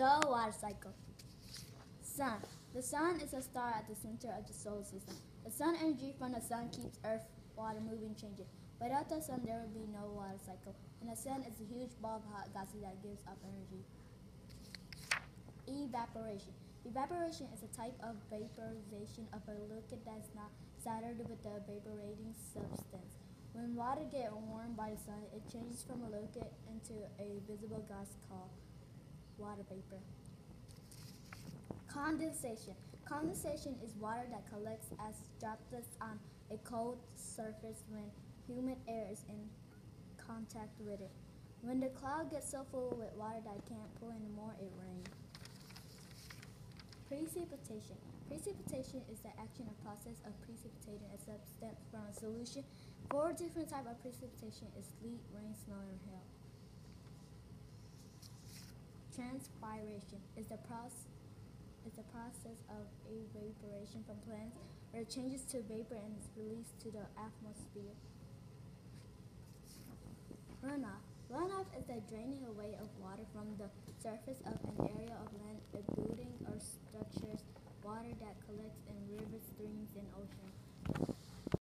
The water cycle. Sun. The sun is a star at the center of the solar system. The sun energy from the sun keeps Earth water moving, changing. Without the sun, there would be no water cycle. And the sun is a huge ball of hot gases that gives off energy. Evaporation. Evaporation is a type of vaporization of a liquid that is not saturated with the evaporating substance. When water gets warmed by the sun, it changes from a liquid into a visible gas called water vapor. Condensation. Condensation is water that collects as droplets on a cold surface when humid air is in contact with it. When the cloud gets so full with water that it can't pull anymore, it rains. Precipitation. Precipitation is the action or process of precipitating a substance from a solution. Four different types of precipitation is sleet, rain, snow, and hail. Transpiration is the process is the process of evaporation from plants where it changes to vapor and is released to the atmosphere. Runoff. Runoff is the draining away of water from the surface of an area of land, a building or structures, water that collects in rivers, streams, and oceans.